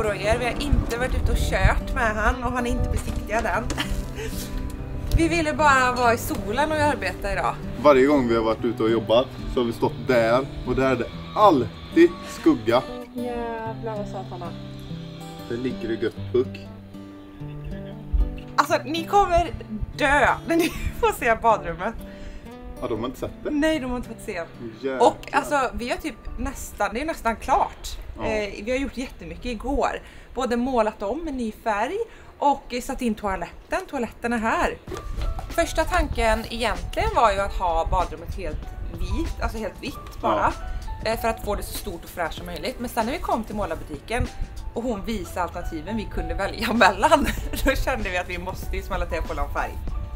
oroa er. Vi har inte varit ute och kört med han och han är inte besiktigad än. Vi ville bara vara i solen och arbeta idag. Varje gång vi har varit ute och jobbat så har vi stått där och där är det alltid skugga. Jävlar vad söt han är. Det ligger i gött puck. Alltså ni kommer dö när ni får se badrummet. Ja, de har inte sett det. Nej, de har inte fått se. Jäklar. Och alltså vi har typ nästan, det är nästan klart. Ja. Eh, vi har gjort jättemycket igår. Både målat om med ny färg och eh, satt in toaletten. Toaletten är här. Första tanken egentligen var ju att ha badrummet helt vit, alltså helt vitt bara. Eh, För att få det så stort och fräscht som möjligt. Men sen när vi kom till målarbutiken och hon visade alternativen vi kunde välja mellan. Då kände vi att vi måste ju smälla till på någon färg.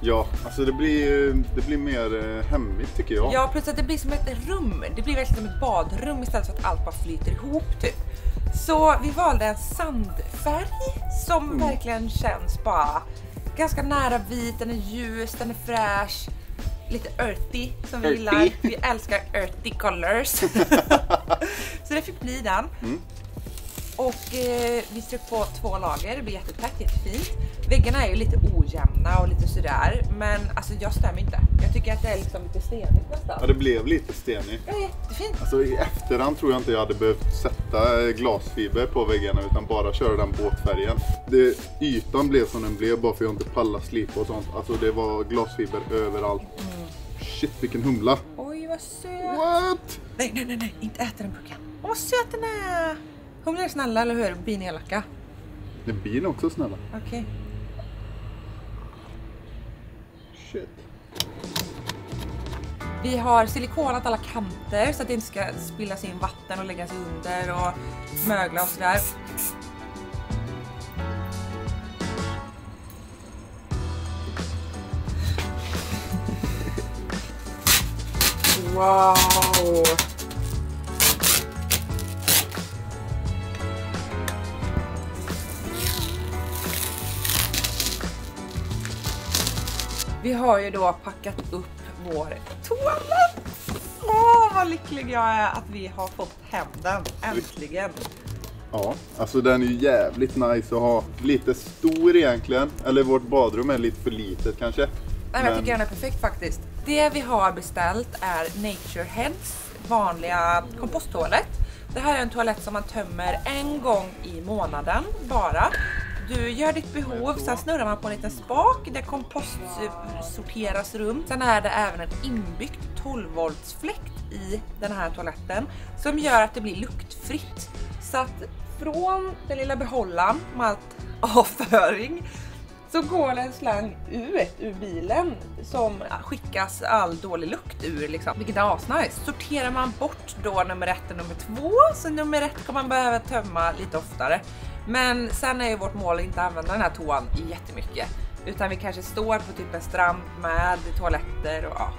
Ja, alltså det blir, det blir mer eh, hemmigt tycker jag. Ja, plus att det blir som ett rum. Det blir verkligen som ett badrum istället för att allt bara flyter ihop typ. Så vi valde en sandfärg som verkligen känns bara ganska nära vit, den är ljus, den är fräsch. Lite earthy som vi Earthy. gillar. Vi älskar earthy colors. Så det fick bli den. Och eh, vi strök på två lager, det blir jättetätt, jättefint. Väggarna är ju lite ojämna och lite sådär, men alltså jag mig inte. Jag tycker att det är liksom lite stenigt nästan. Ja, det blev lite stenigt. Ja, jättefint. Alltså i efterhand tror jag inte jag hade behövt sätta eh, glasfiber på väggarna utan bara köra den båtfärgen. Det, ytan blev som den blev bara för jag inte pallade slipa och sånt. Alltså det var glasfiber överallt. Shit vilken humla! Oj vad söt. What? Nej, nej, nej, nej, inte äta den pucken. Åh vad söt den är. Humlor är snälla, eller hur? Bin är elaka. Det blir också snälla. Okej. Shit. Vi har silikonat alla kanter så att det inte ska spillas in vatten och läggas under och mögla och sådär. Wow! Vi har ju då packat upp vår toalett. Åh, vad lycklig jag är att vi har fått hem den. Äntligen. Ja, alltså den är ju jävligt nice att ha. Lite stor egentligen. Eller vårt badrum är lite för litet kanske. Nej, men jag tycker den är perfekt faktiskt. Det vi har beställt är Nature Heads vanliga komposttoalett. Det här är en toalett som man tömmer en gång i månaden bara. Du gör ditt behov, sen snurrar man på en liten spak där kompost sorteras runt. Sen är det även en inbyggd 12 volts fläkt i den här toaletten som gör att det blir luktfritt. Så att från den lilla behållaren med allt avföring så går det en slang ut ur bilen som skickas all dålig lukt ur liksom, vilket är asnice. Sorterar man bort då nummer ett och nummer två, så nummer ett kommer man behöva tömma lite oftare. Men sen är ju vårt mål att inte använda den här toan jättemycket, utan vi kanske står på typ en strand med toaletter och ja,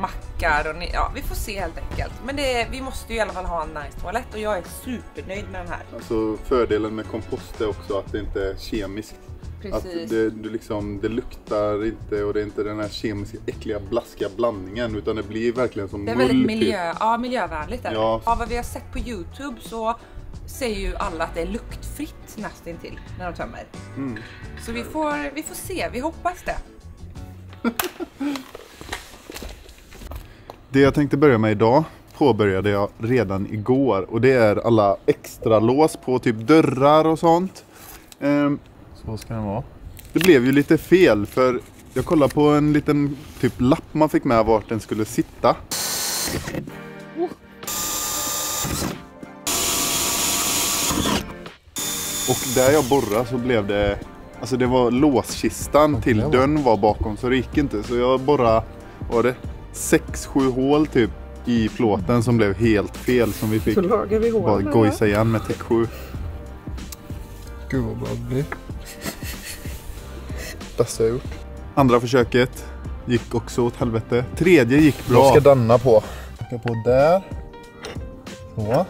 mackar och ja, vi får se helt enkelt. Men det, vi måste ju i alla fall ha en nice toalett och jag är supernöjd med den här. Alltså fördelen med kompost är också att det inte är kemiskt. Att Precis. det, det, liksom, det luktar inte och det är inte den här kemiska äckliga blaskiga blandningen utan det blir verkligen som Det är väldigt typ. miljö, ja, miljövänligt. Är det. Ja. Av vad vi har sett på Youtube så säger ju alla att det är luktfritt nästintill när de tömmer. Mm. Så vi får, vi får se, vi hoppas det. Det jag tänkte börja med idag påbörjade jag redan igår och det är alla extra lås på typ dörrar och sånt. Ehm, Så ska den vara. det blev ju lite fel för jag kollade på en liten typ lapp man fick med vart den skulle sitta. Och där jag borrade så blev det Alltså det var låskistan till dörren var bakom så det gick inte. Så jag borrade, var det 6-7 hål typ i plåten som blev helt fel som vi fick lagar vi bara gojsa igen med täck 7. Gud vad bra det blir. Bästa jag gjort. Andra försöket gick också åt helvete. Tredje gick bra. ska denna på. Ska på där. Så.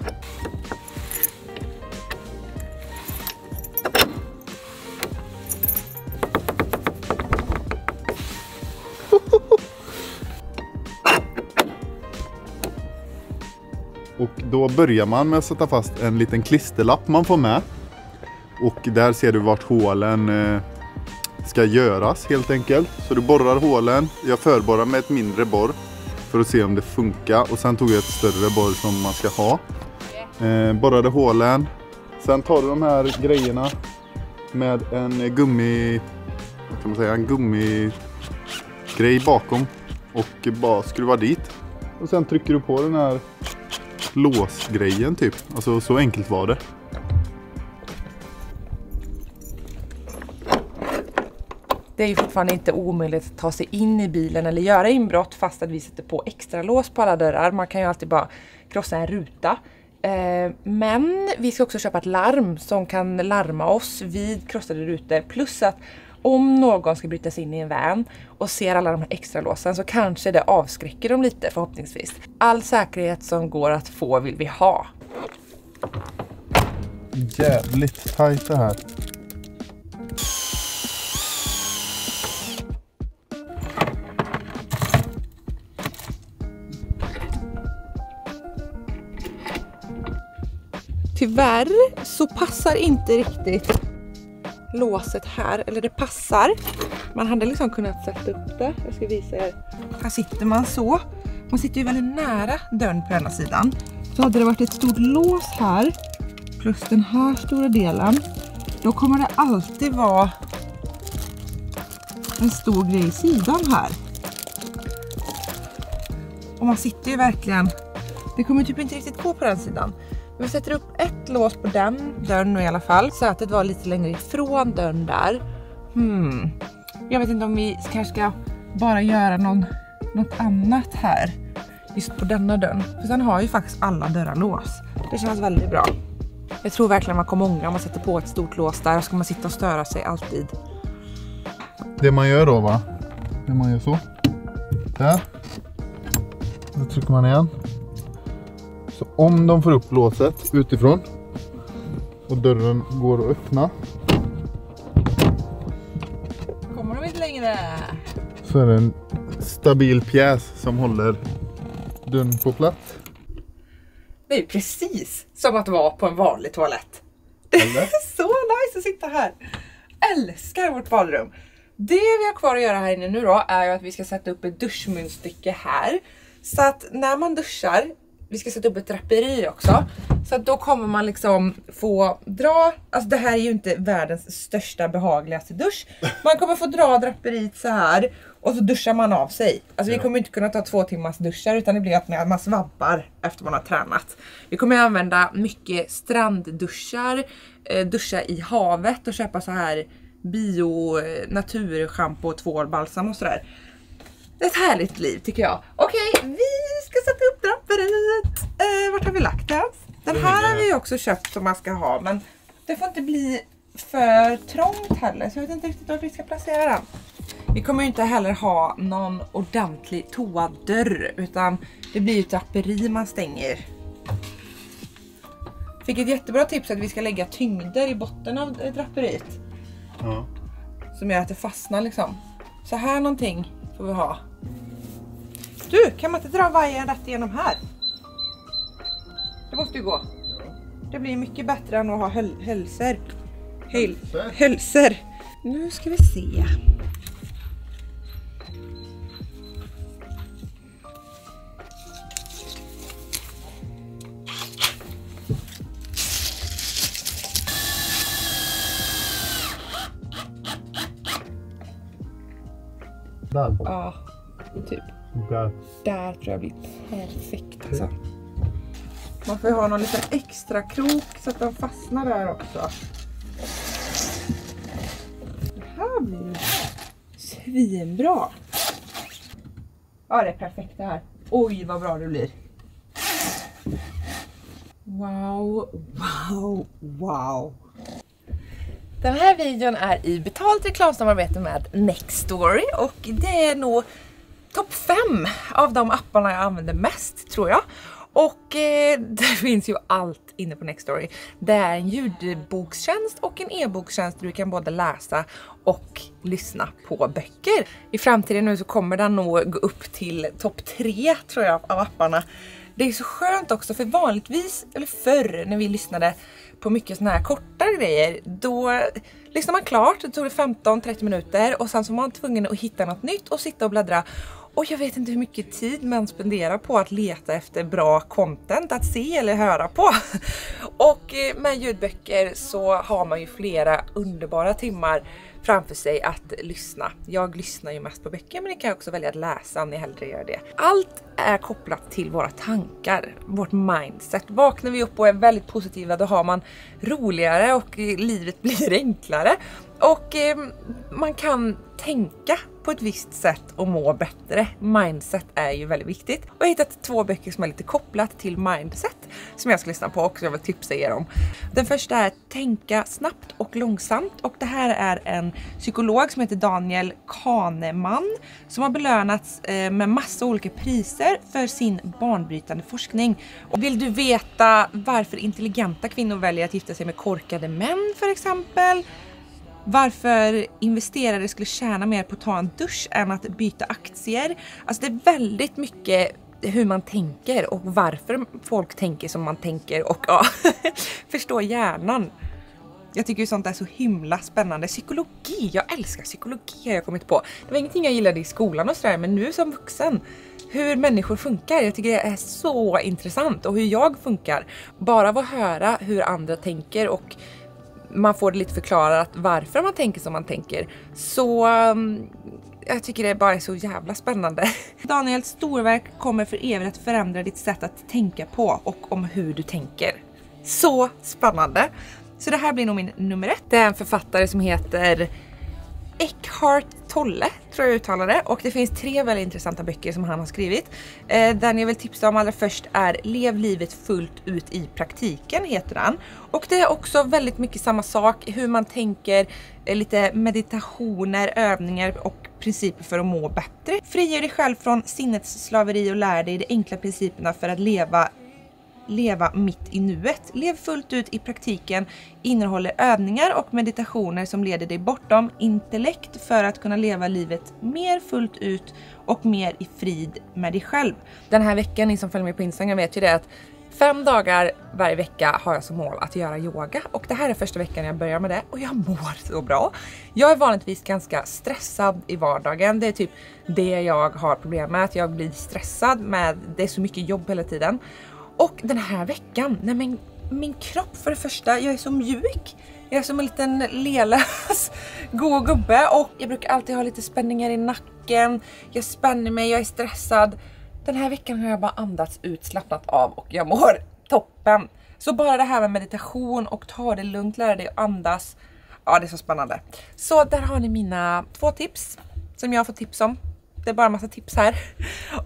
Då börjar man med att sätta fast en liten klisterlapp man får med. Och där ser du vart hålen eh, ska göras helt enkelt. Så du borrar hålen. Jag förborrar med ett mindre borr för att se om det funkar. Och sen tog jag ett större borr som man ska ha. Eh, borrade hålen. Sen tar du de här grejerna med en gummi... Vad kan man säga? En gummigrej bakom. Och bara skruvar dit. Och sen trycker du på den här låsgrejen typ. Alltså så enkelt var det. Det är ju fortfarande inte omöjligt att ta sig in i bilen eller göra inbrott fast att vi sätter på extra lås på alla dörrar. Man kan ju alltid bara krossa en ruta. Eh, men vi ska också köpa ett larm som kan larma oss vid krossade rutor. Plus att om någon ska bryta sig in i en van och ser alla de här extra låsen så kanske det avskräcker dem lite förhoppningsvis. All säkerhet som går att få vill vi ha. Jävligt tajt det här. Tyvärr så passar inte riktigt låset här, eller det passar. Man hade liksom kunnat sätta upp det. Jag ska visa er. Här sitter man så. Man sitter ju väldigt nära dörren på ena sidan. Så hade det varit ett stort lås här, plus den här stora delen, då kommer det alltid vara en stor grej i sidan här. Och man sitter ju verkligen, det kommer typ inte riktigt gå på den sidan. Vi sätter upp ett lås på den dörren nu i alla fall. Sätet var lite längre ifrån dörren där. Hmm. Jag vet inte om vi kanske ska bara göra någon, något annat här. Just på denna dörren. För sen har ju faktiskt alla dörrar lås. Det känns väldigt bra. Jag tror verkligen man kommer ångra om man sätter på ett stort lås där. Ska man sitta och störa sig alltid. Det man gör då va? När man gör så. Där. Då trycker man igen. Så om de får upp låset utifrån och dörren går att öppna Kommer de inte längre? så är det en stabil pjäs som håller dörren på plats. Det är precis som att vara på en vanlig toalett. Eller? så nice att sitta här. Älskar vårt badrum. Det vi har kvar att göra här inne nu då är att vi ska sätta upp ett duschmunstycke här. Så att när man duschar, vi ska sätta upp ett draperi också. Så att då kommer man liksom få dra, alltså det här är ju inte världens största behagligaste dusch. Man kommer få dra draperiet så här och så duschar man av sig. Alltså vi kommer inte kunna ta två timmars duschar utan det blir att man svabbar efter man har tränat. Vi kommer använda mycket strandduschar, eh, duscha i havet och köpa så här bio, eh, naturschampo, tvål, balsam och sådär. Det är ett härligt liv tycker jag. Okej, vi ska sätta upp draperiet. Eh, vart har vi lagt den? Den här har vi också köpt som man ska ha men det får inte bli för trångt heller så jag vet inte riktigt var vi ska placera den. Vi kommer ju inte heller ha någon ordentlig toadörr utan det blir ju ett draperi man stänger. Fick ett jättebra tips att vi ska lägga tyngder i botten av draperiet Ja. som gör att det fastnar liksom. Så här någonting får vi ha. Du, kan man inte dra vajern rätt igenom här? Det måste ju gå. Det blir mycket bättre än att ha höl hölser. Höl Hölser? Nu ska vi se. Ja, typ. Där. Där tror jag blir perfekt alltså. Man får ju ha någon liten extra krok så att de fastnar där också. Det här blir ju svinbra. Ja, det är perfekt det här. Oj, vad bra det blir. Wow, wow, wow. Den här videon är i betalt reklamsamarbete med Nextory och det är nog topp 5 av de apparna jag använder mest tror jag. Och eh, det finns ju allt inne på Nextory. Det är en ljudbokstjänst och en e-bokstjänst där du kan både läsa och lyssna på böcker. I framtiden nu så kommer den nog gå upp till topp 3 tror jag av apparna Det är så skönt också för vanligtvis, eller förr när vi lyssnade på mycket såna här kortare grejer, då lyssnade man klart, det tog 15-30 minuter och sen så var man tvungen att hitta något nytt och sitta och bläddra. Och jag vet inte hur mycket tid man spenderar på att leta efter bra content att se eller höra på. Och eh, med ljudböcker så har man ju flera underbara timmar framför sig att lyssna. Jag lyssnar ju mest på böcker men ni kan också välja att läsa om ni hellre gör det. Allt är kopplat till våra tankar, vårt mindset. Vaknar vi upp och är väldigt positiva då har man roligare och eh, livet blir enklare. Och eh, man kan tänka på ett visst sätt och må bättre. Mindset är ju väldigt viktigt. Och jag har hittat två böcker som är lite kopplat till mindset som jag ska lyssna på och som jag vill tipsa er om. Den första är Tänka snabbt och långsamt och det här är en psykolog som heter Daniel Kahneman som har belönats eh, med massa olika priser för sin banbrytande forskning. Och vill du veta varför intelligenta kvinnor väljer att gifta sig med korkade män för exempel? Varför investerare skulle tjäna mer på att ta en dusch än att byta aktier. Alltså det är väldigt mycket hur man tänker och varför folk tänker som man tänker och ja, förstå hjärnan. Jag tycker ju sånt är så himla spännande. Psykologi, jag älskar psykologi har jag kommit på. Det var ingenting jag gillade i skolan och sådär men nu som vuxen hur människor funkar. Jag tycker det är så intressant och hur jag funkar. Bara av att höra hur andra tänker och man får det lite förklarat varför man tänker som man tänker. Så um, jag tycker det bara är så jävla spännande. Daniels storverk kommer för evigt att förändra ditt sätt att tänka på och om hur du tänker. Så spännande! Så det här blir nog min nummer ett. Det är en författare som heter Eckhart Tolle, tror jag uttalar det. Och det finns tre väldigt intressanta böcker som han har skrivit. Eh, den jag vill tipsa om allra först är Lev livet fullt ut i praktiken, heter den. Och det är också väldigt mycket samma sak, hur man tänker, eh, lite meditationer, övningar och principer för att må bättre. Frigör dig själv från sinnets slaveri och lär dig de enkla principerna för att leva leva mitt i nuet. Lev fullt ut i praktiken innehåller övningar och meditationer som leder dig bortom intellekt för att kunna leva livet mer fullt ut och mer i frid med dig själv. Den här veckan, ni som följer mig på Instagram vet ju det att Fem dagar varje vecka har jag som mål att göra yoga och det här är första veckan jag börjar med det och jag mår så bra. Jag är vanligtvis ganska stressad i vardagen. Det är typ det jag har problem med, att jag blir stressad med, det är så mycket jobb hela tiden. Och den här veckan, nej men min kropp för det första, jag är så mjuk. Jag är som en liten lelös god gubbe och jag brukar alltid ha lite spänningar i nacken. Jag spänner mig, jag är stressad. Den här veckan har jag bara andats ut, slappnat av och jag mår toppen. Så bara det här med meditation och ta det lugnt, lära dig att andas. Ja, det är så spännande. Så där har ni mina två tips som jag har fått tips om det är bara massa tips här.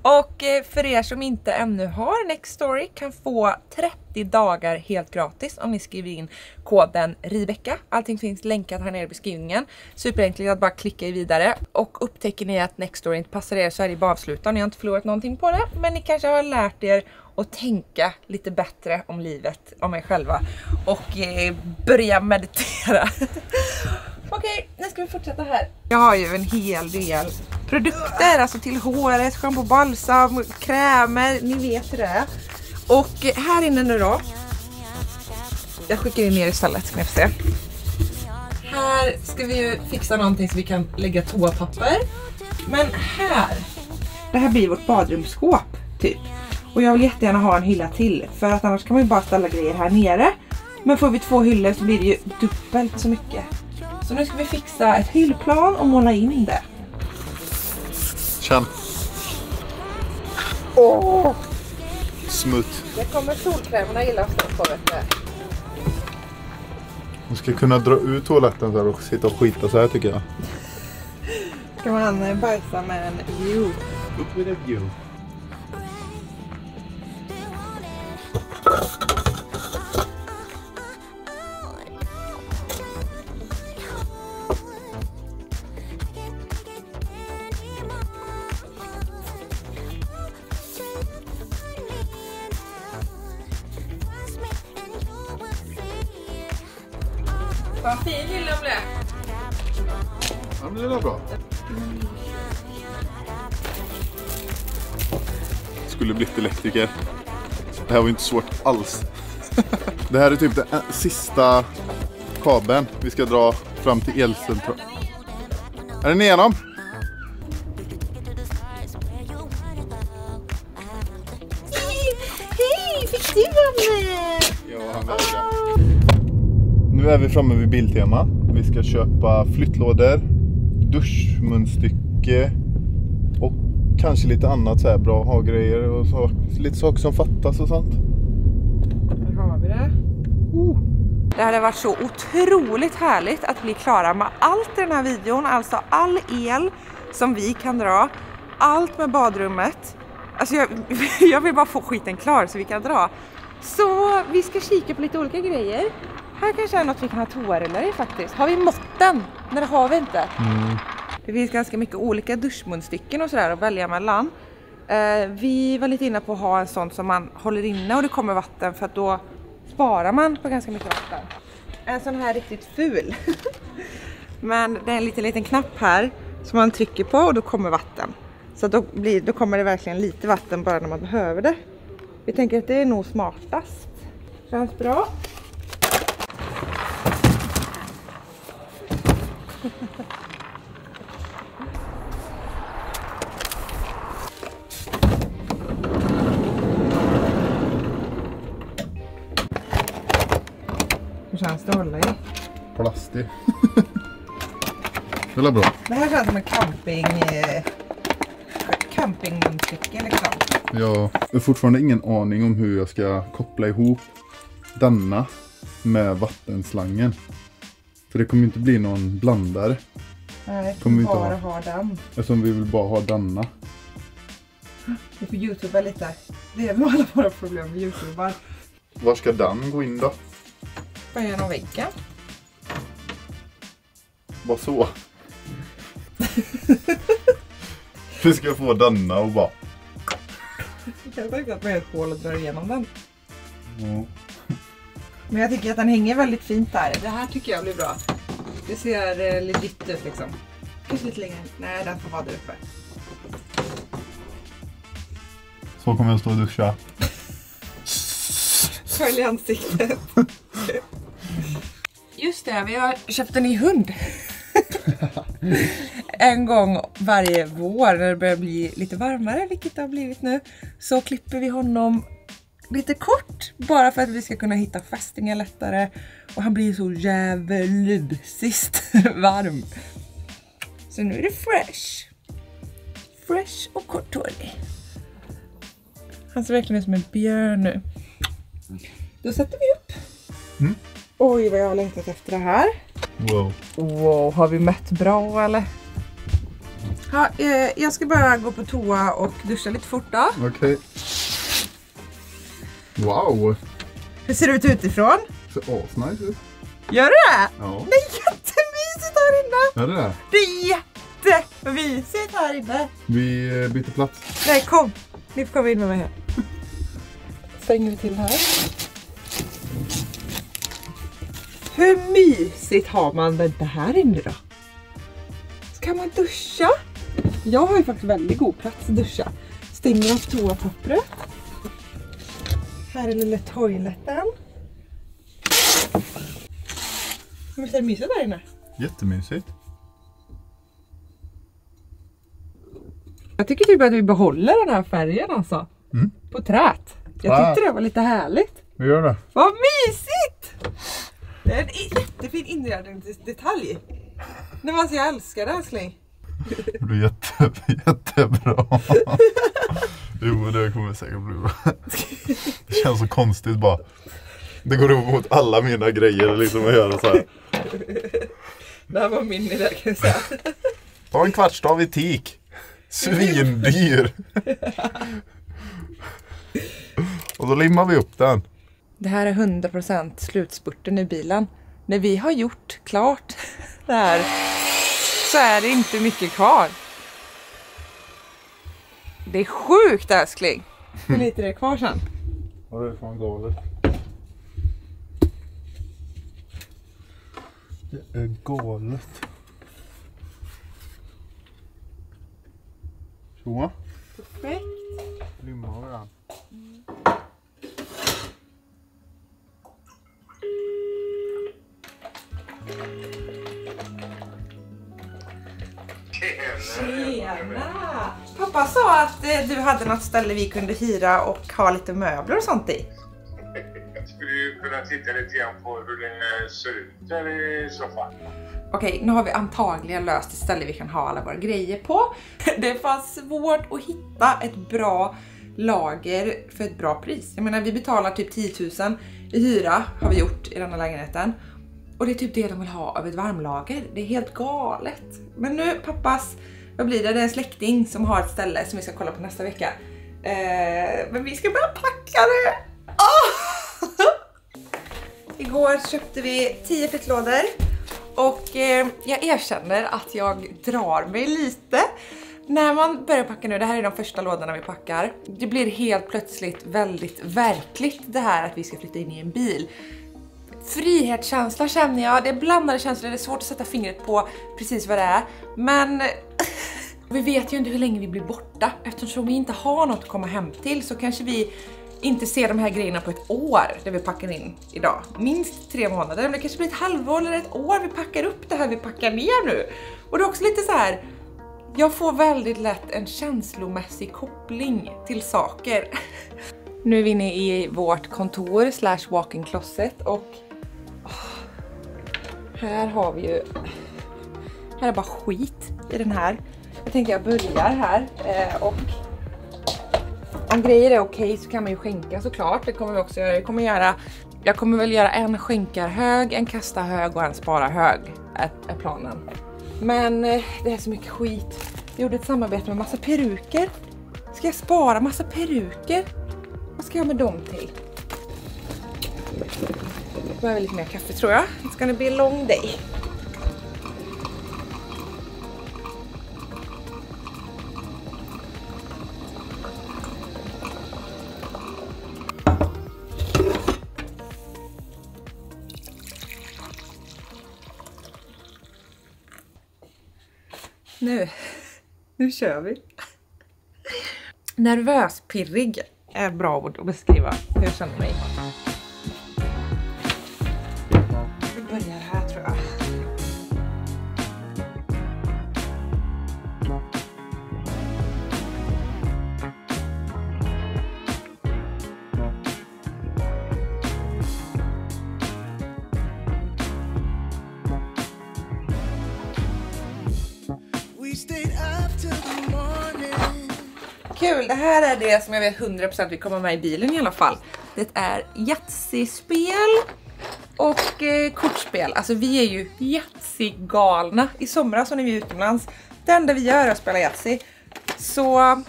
Och eh, för er som inte ännu har Nextory kan få 30 dagar helt gratis om ni skriver in koden RIBECKA. Allting finns länkat här nere i beskrivningen. Superenkelt att bara klicka vidare. Och upptäcker ni att Nextory inte passar er så är det bara avsluta. Ni har inte förlorat någonting på det. Men ni kanske har lärt er att tänka lite bättre om livet, om er själva. Och eh, börja meditera. Okej, nu ska vi fortsätta här. Jag har ju en hel del produkter, alltså till håret, schampo, balsam, krämer, ni vet hur det är. Och här inne nu då. Jag skickar in er istället ska ni få se. Här ska vi ju fixa någonting så vi kan lägga toapapper. Men här, det här blir vårt badrumsskåp typ. Och jag vill jättegärna ha en hylla till för att annars kan man ju bara ställa grejer här nere. Men får vi två hyllor så blir det ju dubbelt så mycket. Så nu ska vi fixa ett hyllplan och måla in det. Känn. Åh! Smutt. Det kommer solkrämerna gilla att stå på vet du. Man ska kunna dra ut toaletten så här och sitta och skita så här tycker jag. Ska man bajsa med en view? Upp med en view. Var inte svårt alls. Det här är typ den ä- sista kabeln vi ska dra fram till elcentralen. Är den igenom? Hej, fick du vara med? Ja, han vägrar. Nu är vi framme vid Biltema. Vi ska köpa flyttlådor, duschmunstycke kanske lite annat så här bra ha-grejer och så, lite saker som fattas och sånt. Här har vi det. Det hade varit så otroligt härligt att bli klara med allt i den här videon, alltså all el som vi kan dra, allt med badrummet. Alltså jag, jag vill bara få skiten klar så vi kan dra. Så vi ska kika på lite olika grejer. Här kanske är något vi kan ha toarullar i faktiskt. Har vi måtten? Nej det har vi inte. Det finns ganska mycket olika duschmunstycken och sådär att välja mellan. Eh, vi var lite inne på att ha en sån som man håller inne och det kommer vatten för att då sparar man på ganska mycket vatten. En sån här riktigt ful. Men det är en liten, liten knapp här som man trycker på och då kommer vatten. Så då, blir, då kommer det verkligen lite vatten bara när man behöver det. Vi tänker att det är nog smartast. Känns bra. Plastig. det är bra. Det här känns som en camping... Eh, campingmunstycke liksom. Jag har fortfarande ingen aning om hur jag ska koppla ihop denna med vattenslangen. För det kommer inte bli någon blandare. Nej, Kommer vi inte bara ha. ha den. Eftersom vi vill bara ha denna. Vi får youtuba lite. Det är nog alla våra problem med youtubar. Var ska den gå in då? Bara genom väggen. Vad så? Hur ska jag få denna och bara... Jag tänkte att man gör ett hål och drar igenom den. Ja. Men jag tycker att den hänger väldigt fint där. Det här tycker jag blir bra. Det ser eh, legit ut liksom. Kanske lite längre. Nej, den får vara där uppe. Så kommer jag stå och duscha. Skölj ansiktet. Just det, vi har köpt en ny hund. en gång varje vår när det börjar bli lite varmare, vilket det har blivit nu, så klipper vi honom lite kort bara för att vi ska kunna hitta fästingar lättare och han blir så djävulusiskt varm. Så nu är det fresh. Fresh och korthårig. Han ser verkligen ut som en björn nu. Då sätter vi upp. Oj vad jag har längtat efter det här. Wow. Wow, har vi mätt bra eller? Ha, eh, jag ska bara gå på toa och duscha lite fort då. Okej. Wow. Hur ser det ut utifrån? Ser asnice ut. Gör det det? Ja. Det är jättemysigt här inne! Är det det? Det är jättemysigt här inne! Vi eh, byter plats. Nej kom! Ni får komma in med mig här. Stänger vi till här. Hur mysigt har man det här inne då? Ska man duscha? Jag har ju faktiskt väldigt god plats att duscha. Stänger av toapappret. Här är lilla toaletten. Visst är det mysigt där inne? Jättemysigt. Jag tycker typ att vi behåller den här färgen alltså. Mm. På trät. Jag tyckte det var lite härligt. Vi gör det. Vad mysigt! Det är en jättefin inredningsdetalj. Nej men alltså jag älskar det älskling. Det blir jätte, jättebra. jo, det kommer säkert bli bra. Det känns så konstigt bara. Det går emot alla mina grejer liksom att göra så här. Det här var min idé kan jag säga. Ta en kvartsstav i teak. Svindyr. Och då limmar vi upp den. Det här är 100% slutspurten i bilen. När vi har gjort klart det här så är det inte mycket kvar. Det är sjukt älskling. Hur lite är det kvar sen? Ja, det är fan galet. Det är galet. Så. Perfekt. Limmar vi den. Pappa sa att eh, du hade något ställe vi kunde hyra och ha lite möbler och sånt i. Jag skulle ju kunna titta lite grann på hur det ser ut där i så fall. Okej, nu har vi antagligen löst ett ställe vi kan ha alla våra grejer på. Det var svårt att hitta ett bra lager för ett bra pris. Jag menar, vi betalar typ 10 000 i hyra har vi gjort i den här lägenheten. Och det är typ det de vill ha av ett varmlager. Det är helt galet. Men nu pappas, vad blir det? Det är en släkting som har ett ställe som vi ska kolla på nästa vecka. Eh, men vi ska börja packa det! Oh! Igår köpte vi 10 flyttlådor och eh, jag erkänner att jag drar mig lite. När man börjar packa nu, det här är de första lådorna vi packar, det blir helt plötsligt väldigt verkligt det här att vi ska flytta in i en bil. Frihetskänsla känner jag, det är blandade känslor, det är svårt att sätta fingret på precis vad det är. Men vi vet ju inte hur länge vi blir borta. Eftersom vi inte har något att komma hem till så kanske vi inte ser de här grejerna på ett år Det vi packar in idag. Minst tre månader, men det kanske blir ett halvår eller ett år vi packar upp det här vi packar ner nu. Och det är också lite så här. jag får väldigt lätt en känslomässig koppling till saker. Nu är vi inne i vårt kontor slash walk-in closet och här har vi ju, här är bara skit i den här. Jag tänker jag börjar här eh, och om grejer är okej så kan man ju skänka såklart. Det kommer vi också göra. Jag kommer, göra, jag kommer väl göra en skänkarhög, en kastarhög och en spararhög. Är, är planen. Men eh, det är så mycket skit. Jag gjorde ett samarbete med massa peruker. Ska jag spara massa peruker? Vad ska jag med dem till? Behöver lite mer kaffe tror jag. It's gonna be a long day. Nu, nu kör vi. Nervös, pirrig är ett bra ord att beskriva hur jag känner mig. Kul, det här är det som jag vet 100% vi kommer med i bilen i alla fall. Det är Yatzy-spel och eh, kortspel. Alltså vi är ju Yatzy-galna. I somras när vi är utomlands, det enda vi gör är att spela Yatzy. Så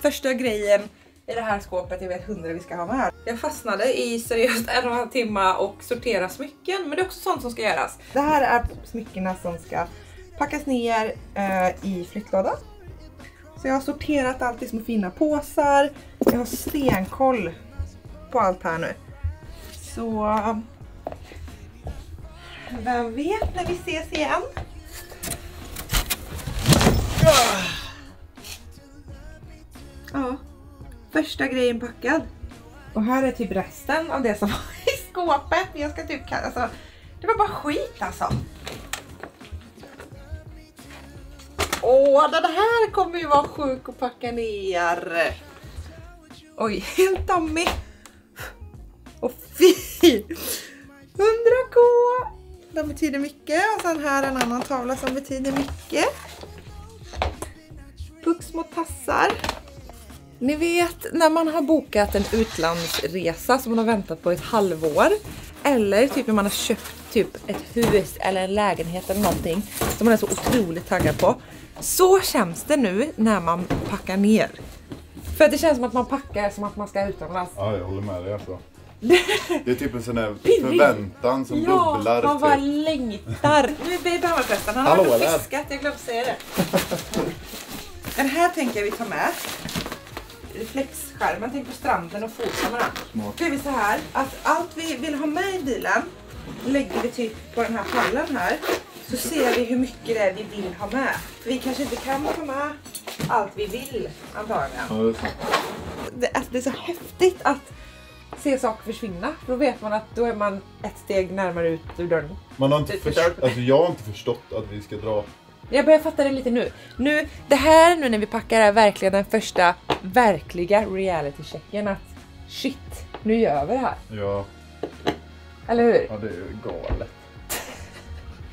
första grejen i det här skåpet, jag vet 100 vi ska ha med. Jag fastnade i seriöst en och en halv timme och sortera smycken, men det är också sånt som ska göras. Det här är smyckena som ska packas ner eh, i flyttlådan. Så jag har sorterat allt i små fina påsar. Jag har stenkoll på allt här nu. Så... Vem vet när vi ses igen? Ja, första grejen packad. Och här är typ resten av det som var i skåpet. Jag ska typ alltså, det var bara skit alltså. Åh, den här kommer ju vara sjuk att packa ner. Oj, en Tommy. Och fy! 100k! De betyder mycket. Och sen här en annan tavla som betyder mycket. Puck små tassar. Ni vet när man har bokat en utlandsresa som man har väntat på ett halvår. Eller typ när man har köpt typ ett hus eller en lägenhet eller någonting som man är så otroligt taggad på. Så känns det nu när man packar ner. För det känns som att man packar som att man ska utomlands. Ja, jag håller med dig alltså. Det är typ en sån där förväntan som Ja, bubblar. man bara typ. längtar. Nu är baby hemma förresten. Han har varit fiskat, jag glömde säga det. Den här tänker jag vi tar med. Reflexskärmen, tänk på stranden och. Smart. Då är vi så här att allt vi vill ha med i bilen lägger vi typ på den här pallen här. Så ser vi hur mycket det är vi vill ha med. För vi kanske inte kan ta med allt vi vill antagligen. Ja, det är sant. Det, alltså, det är så häftigt att se saker försvinna. För då vet man att då är man ett steg närmare ut ur dörren. Man har inte Lite förstått, dark. alltså jag har inte förstått att vi ska dra Jag börjar fatta det lite nu. nu. Det här nu när vi packar är verkligen den första verkliga reality-checken att shit, nu gör vi det här. Ja, Eller hur? ja det är ju galet.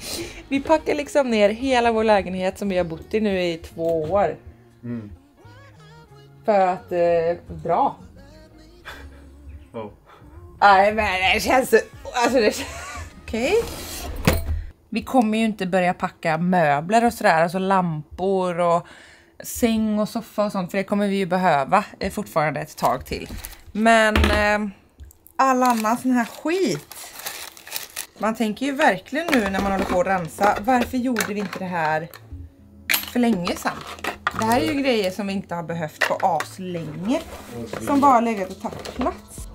Vi packar liksom ner hela vår lägenhet som vi har bott i nu i två år. Mm. För att eh, dra. Ja. Nej men det känns så... Alltså det Okej. Vi kommer ju inte börja packa möbler och sådär, alltså lampor och säng och soffa och sånt för det kommer vi ju behöva eh, fortfarande ett tag till. Men eh, all annan sån här skit. Man tänker ju verkligen nu när man håller på att rensa, varför gjorde vi inte det här för länge sedan? Det här är ju grejer som vi inte har behövt på aslänge. Som bara legat och tagit plats.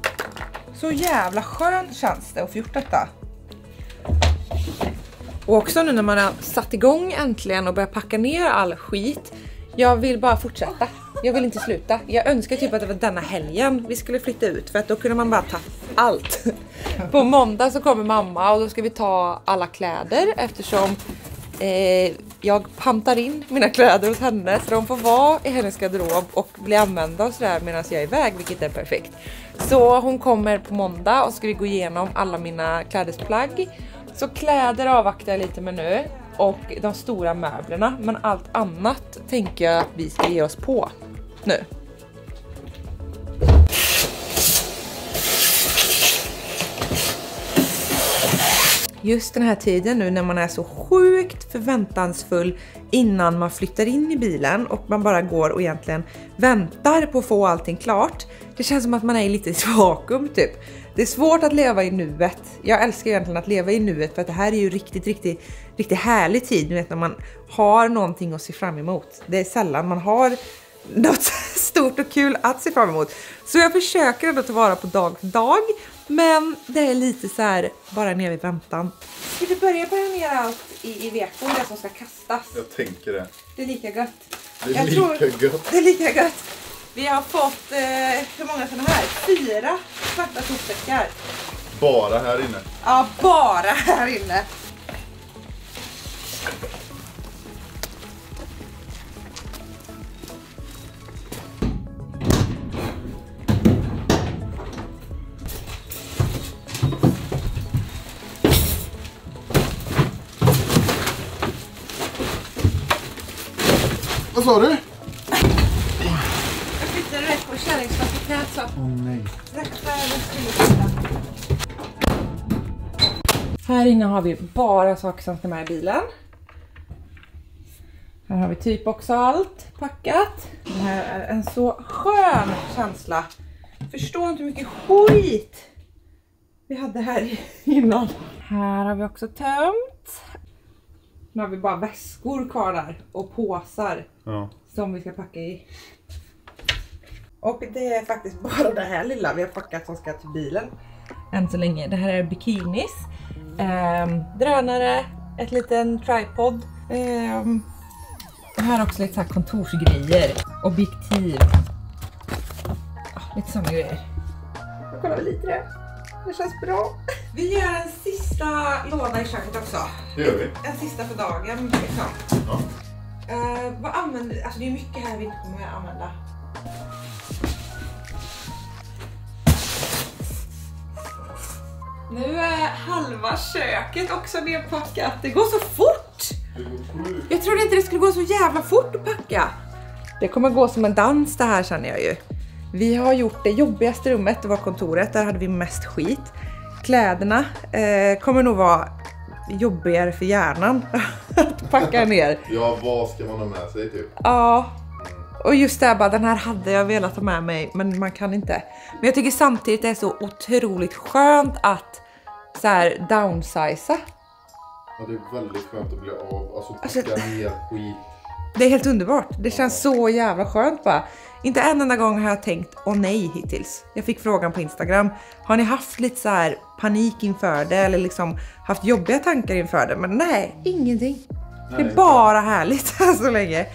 Så jävla skönt känns det att få gjort detta. Och också nu när man har satt igång äntligen och börjat packa ner all skit. Jag vill bara fortsätta. Jag vill inte sluta. Jag önskar typ att det var denna helgen vi skulle flytta ut för att då kunde man bara ta allt. På måndag så kommer mamma och då ska vi ta alla kläder eftersom eh, jag pantar in mina kläder hos henne så de får vara i hennes garderob och bli använda och sådär medan jag är iväg vilket är perfekt. Så hon kommer på måndag och ska vi gå igenom alla mina klädesplagg. Så kläder avvaktar jag lite med nu och de stora möblerna men allt annat tänker jag att vi ska ge oss på nu. Just den här tiden nu när man är så sjukt förväntansfull innan man flyttar in i bilen och man bara går och egentligen väntar på att få allting klart. Det känns som att man är i lite i vakuum typ. Det är svårt att leva i nuet. Jag älskar egentligen att leva i nuet för att det här är ju riktigt, riktigt, riktigt härlig tid. Du vet när man har någonting att se fram emot. Det är sällan man har något stort och kul att se fram emot. Så jag försöker ändå ta vara på dag för dag. Men det är lite så här bara ner vid väntan. Ska vi börja börja ner allt i, i vekon, det som ska kastas? Jag tänker det. Det är lika gött. Det är Jag lika tror- gött. Det är lika gött. Vi har fått, eh, hur många sådana här? Fyra svarta sopsäckar. Bara här inne. Ja, bara här inne. Vad sa du? Jag flyttade rätt på i knät så. Åh nej. Här inne har vi bara saker som ska med i bilen. Här har vi typ också allt packat. Det här är en så skön känsla. Förstår inte hur mycket skit vi hade här innan. Här har vi också tömt. Nu har vi bara väskor kvar där och påsar Ja. som vi ska packa i. Och det är faktiskt bara det här lilla vi har packat som ska till bilen. Än så länge. Det här är bikinis, ehm, drönare, ett liten tripod. och här också lite så här kontorsgrejer, objektiv. Ah, lite sådana grejer. Jag kollar väl lite det. Det känns bra. Vi gör en sista låda i köket också. Det gör vi. En sista för dagen liksom. Ja. Uh, vad använder Alltså det är mycket här vi inte kommer att använda. Nu är halva köket också nedpackat. Det går så fort! Jag trodde inte det skulle gå så jävla fort att packa. Det kommer gå som en dans det här känner jag ju. Vi har gjort det jobbigaste rummet, det var kontoret, där hade vi mest skit. Kläderna eh, kommer nog vara jobbigare för hjärnan att packa ner. Ja, vad ska man ha med sig typ? Ja. Och just det här bara, den här hade jag velat ha med mig men man kan inte. Men jag tycker samtidigt det är så otroligt skönt att så här downsiza. Ja, det är väldigt skönt att bli av. Alltså Alltså- packa ner skit. Det är helt underbart. Det känns så jävla skönt bara. Inte en enda gång har jag tänkt åh nej hittills. Jag fick frågan på Instagram. Har ni haft lite så här panik inför det eller liksom haft jobbiga tankar inför det? Men nej, ingenting. Det är bara härligt än så länge.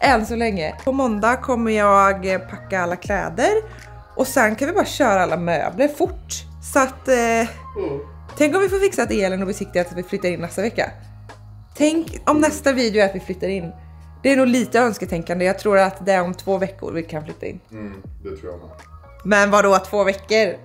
Än så länge. På måndag kommer jag packa alla kläder och sen kan vi bara köra alla möbler fort. Så att eh, tänk om vi får fixat elen och besiktigat att vi flyttar in nästa vecka. Tänk om nästa video är att vi flyttar in. Det är nog lite önsketänkande. Jag tror att det är om två veckor vi kan flytta in. Mm, det tror jag med. Men vadå två veckor?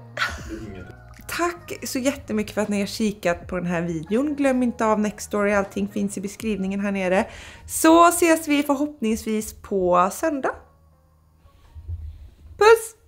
Tack så jättemycket för att ni har kikat på den här videon. Glöm inte av Nextory, allting finns i beskrivningen här nere. Så ses vi förhoppningsvis på söndag. Puss!